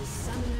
Welcome to Summoner's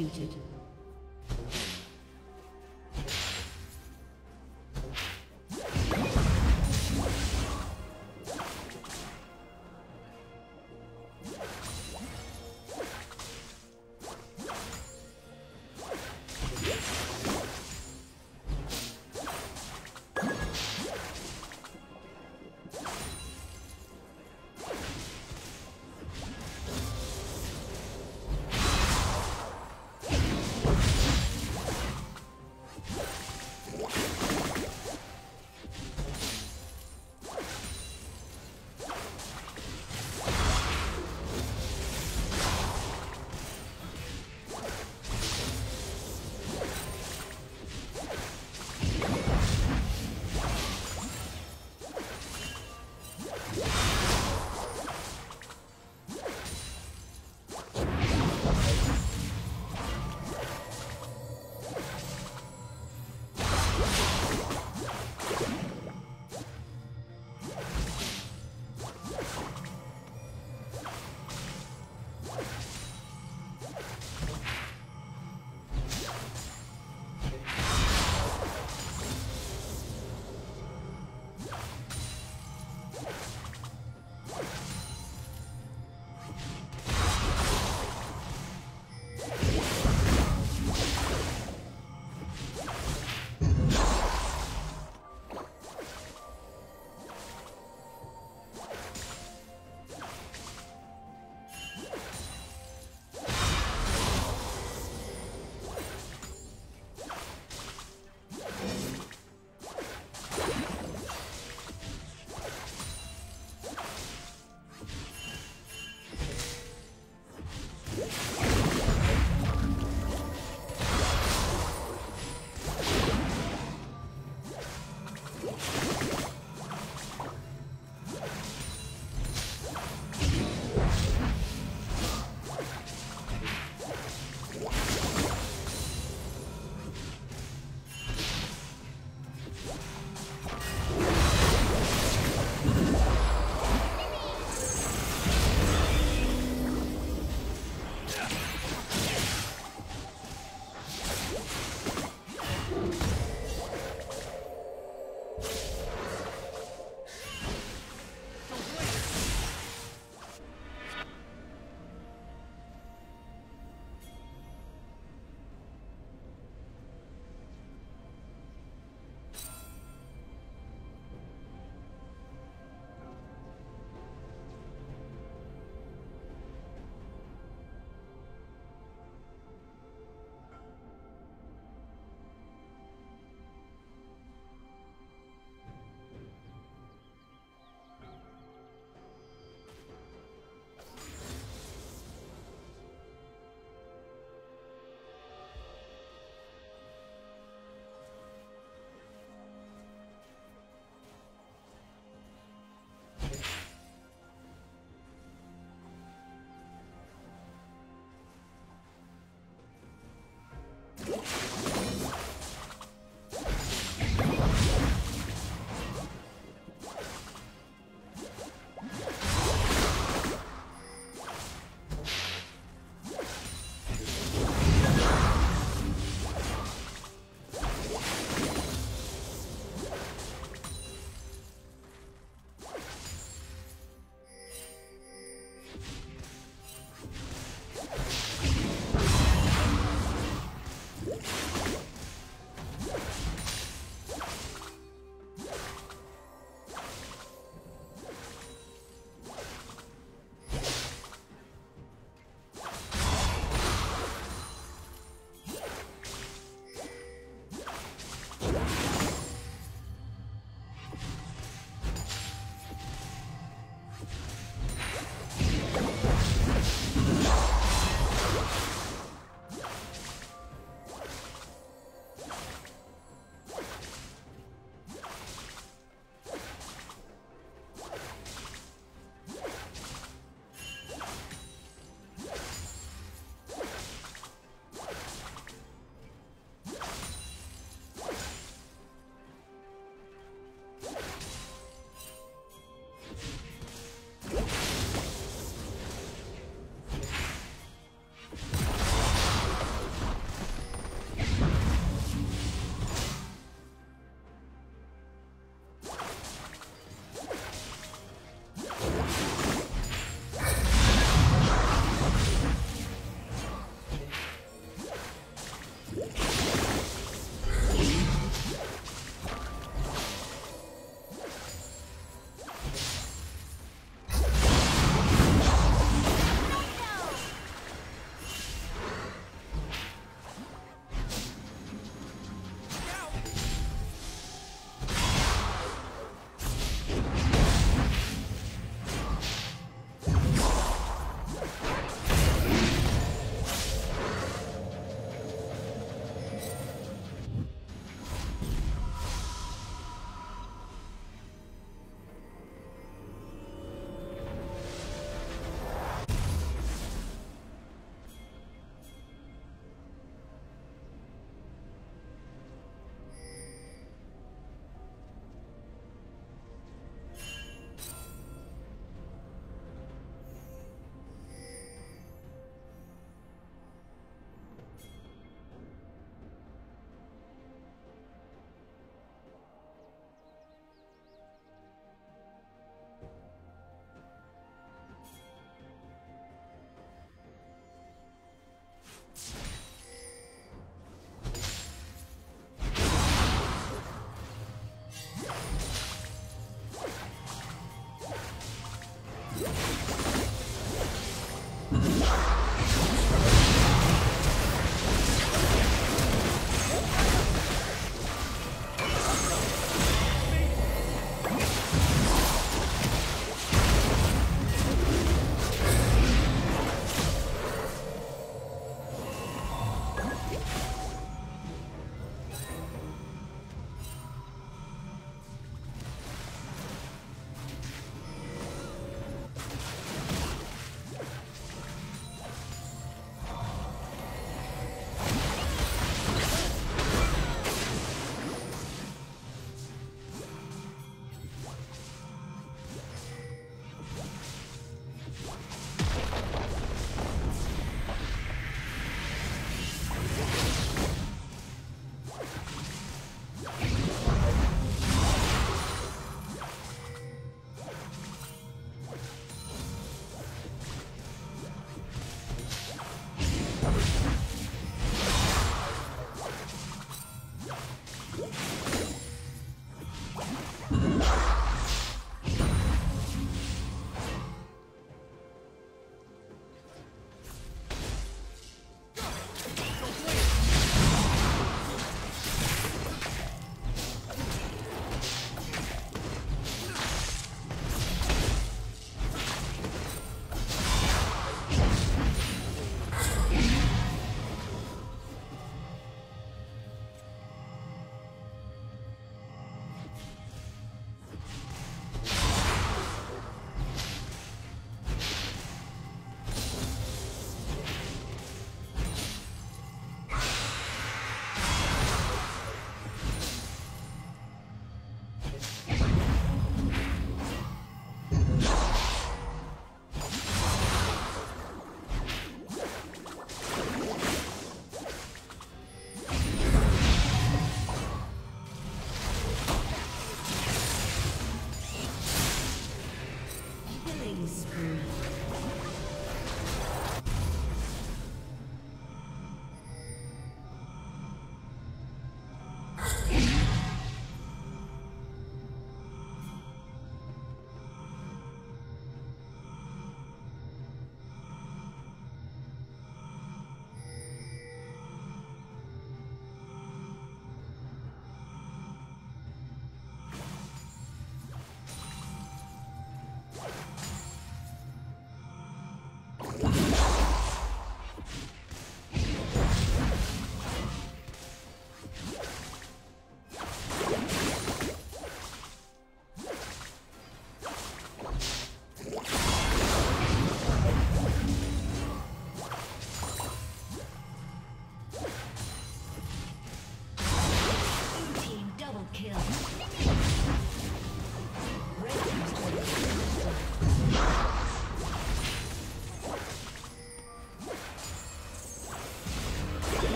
Executed. you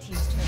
Team's turret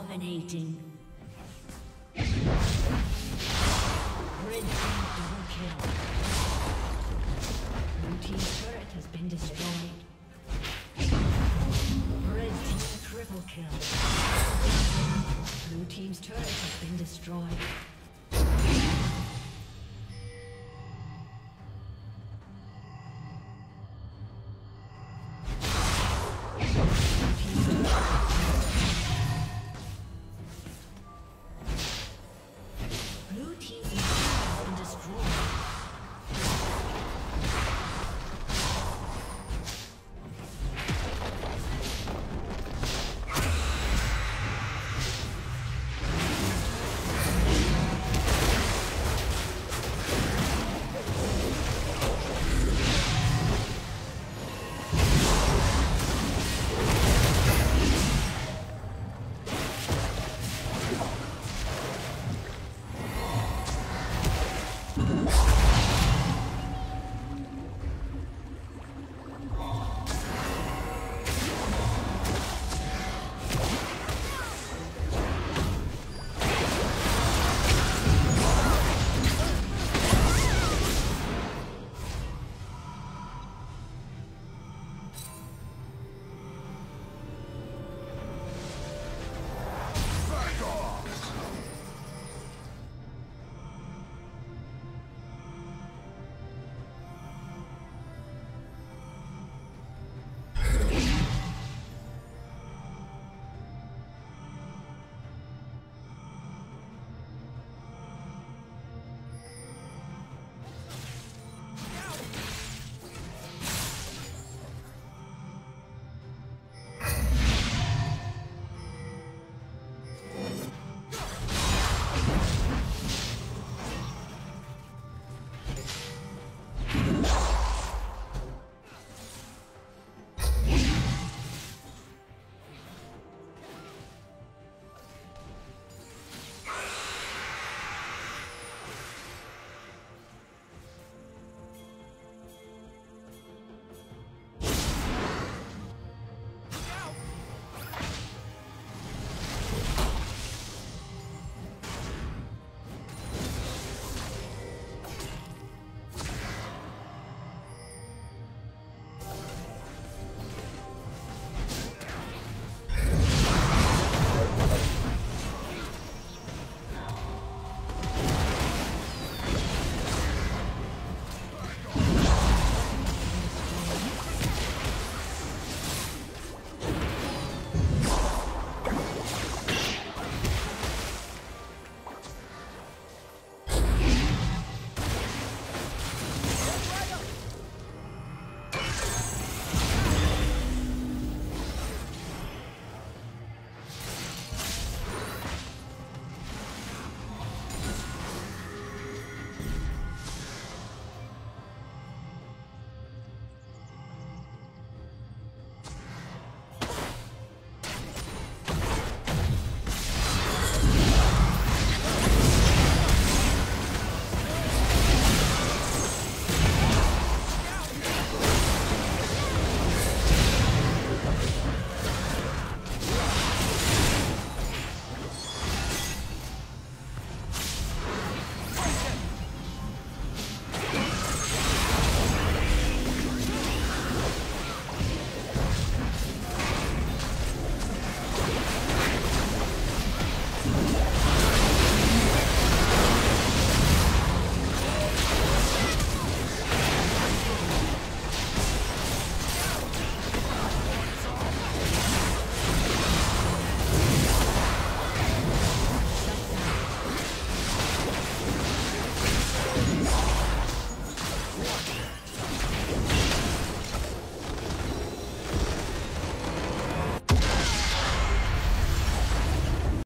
Dominating. Red double kill. Blue team's turret has been destroyed. Red triple kill. Blue team's turret has been destroyed.